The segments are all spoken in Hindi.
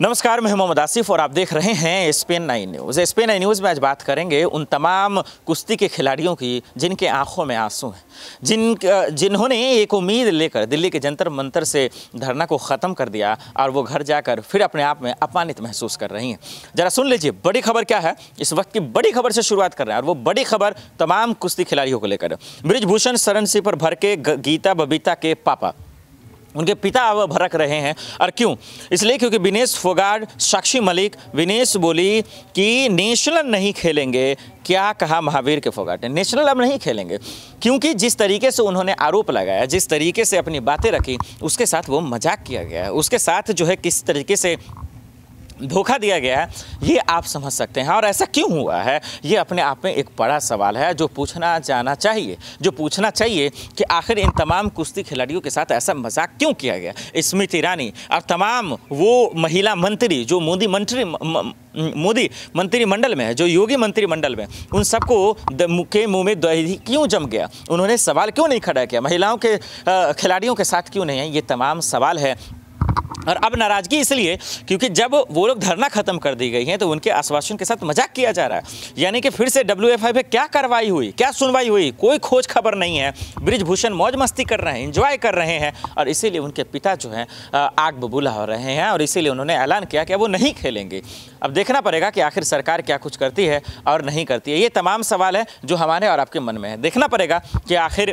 नमस्कार, मैं मोहम्मद आसिफ और आप देख रहे हैं Spain nine news. Spain nine news में आज बात करेंगे उन तमाम कुश्ती के खिलाड़ियों की जिनके आँखों में आँसू हैं। जिन, जिन्होंने एक उम्मीद लेकर दिल्ली के जंतर मंतर से धरना को ख़त्म कर दिया और वो घर जाकर फिर अपने आप में अपमानित महसूस कर रही हैं। ज़रा सुन लीजिए, बड़ी खबर क्या है? इस वक्त की बड़ी खबर से शुरुआत कर रहे हैं और वो बड़ी खबर तमाम कुश्ती खिलाड़ियों को लेकर। ब्रिजभूषण शरण सिंह पर भर के गीता बबीता के पापा। उनके पिता अब भड़क रहे हैं। और क्यों? इसलिए क्योंकि विनेश फोगाड साक्षी मलिक, विनेश बोली कि नेशनल नहीं खेलेंगे। क्या कहा महावीर के फोगाट ने? नेशनल अब नहीं खेलेंगे। क्योंकि जिस तरीके से उन्होंने आरोप लगाया, जिस तरीके से अपनी बातें रखी, उसके साथ वो मज़ाक किया गया। उसके साथ जो है किस तरीके से धोखा दिया गया है, ये आप समझ सकते हैं। और ऐसा क्यों हुआ है? ये अपने आप में एक बड़ा सवाल है, जो पूछना जाना चाहिए, जो पूछना चाहिए कि आखिर इन तमाम कुश्ती खिलाड़ियों के साथ ऐसा मज़ाक क्यों किया गया? स्मृति ईरानी और तमाम वो महिला मंत्री, जो मोदी मंत्री मोदी मंत्रिमंडल में है, जो योगी मंत्रिमंडल में, उन सबको के मुँह में दही क्यों जम गया? उन्होंने सवाल क्यों नहीं खड़ा किया? महिलाओं के खिलाड़ियों के साथ क्यों नहीं है? ये तमाम सवाल है। और अब नाराज़गी इसलिए क्योंकि जब वो लोग धरना खत्म कर दी गई हैं तो उनके आश्वासन के साथ मज़ाक किया जा रहा है। यानी कि फिर से डब्ल्यू एफ़ आई पे क्या कार्रवाई हुई, क्या सुनवाई हुई, कोई खोज खबर नहीं है। ब्रिजभूषण मौज मस्ती कर रहे हैं इंजॉय कर रहे हैं और इसीलिए उनके पिता जो हैं आग बबूला हो रहे हैं और इसीलिए उन्होंने ऐलान किया कि वो नहीं खेलेंगे। अब देखना पड़ेगा कि आखिर सरकार क्या कुछ करती है और नहीं करती है। ये तमाम सवाल है जो हमारे और आपके मन में है। देखना पड़ेगा कि आखिर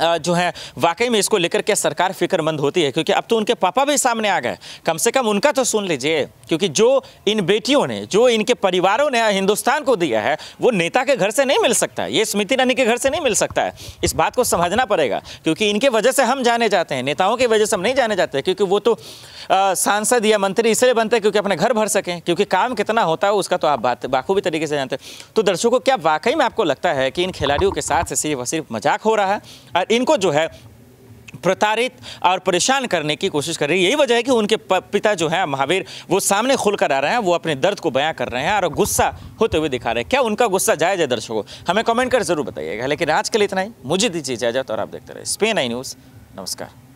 जो है, वाकई में इसको लेकर के सरकार फिक्रमंद होती है? क्योंकि अब तो उनके पापा भी सामने आ गए। कम से कम उनका तो सुन लीजिए, क्योंकि जो इन बेटियों ने, जो इनके परिवारों ने हिंदुस्तान को दिया है, वो नेता के घर से नहीं मिल सकता है। ये स्मृति ईरानी के घर से नहीं मिल सकता है। इस बात को समझना पड़ेगा, क्योंकि इनके वजह से हम जाने जाते हैं। नेताओं की वजह से हम नहीं जाने जाते क्योंकि वो तो सांसद या मंत्री इसलिए बनते हैं क्योंकि अपने घर भर सकें। क्योंकि काम कितना होता है, उसका तो आप बात, बाखूबी तरीके से जानते हैं। तो दर्शकों, क्या वाकई में आपको लगता है कि इन खिलाड़ियों के साथ सिर्फ़ सिर्फ़ मज़ाक हो रहा है? और इनको जो है प्रताड़ित और परेशान करने की कोशिश कर रही है। यही वजह है कि उनके पिता जो है, महावीर, वो सामने खुलकर आ रहे हैं, वो अपने दर्द को बयां कर रहे हैं और गुस्सा होते हुए दिखा रहे हैं। क्या उनका गुस्सा जायज़ है दर्शकों? हमें कमेंट कर ज़रूर बताइएगा। लेकिन आज के लिए इतना ही। मुझे दीजिए इजाज़त और आप देखते रहे स्पेन आई न्यूज़। नमस्कार।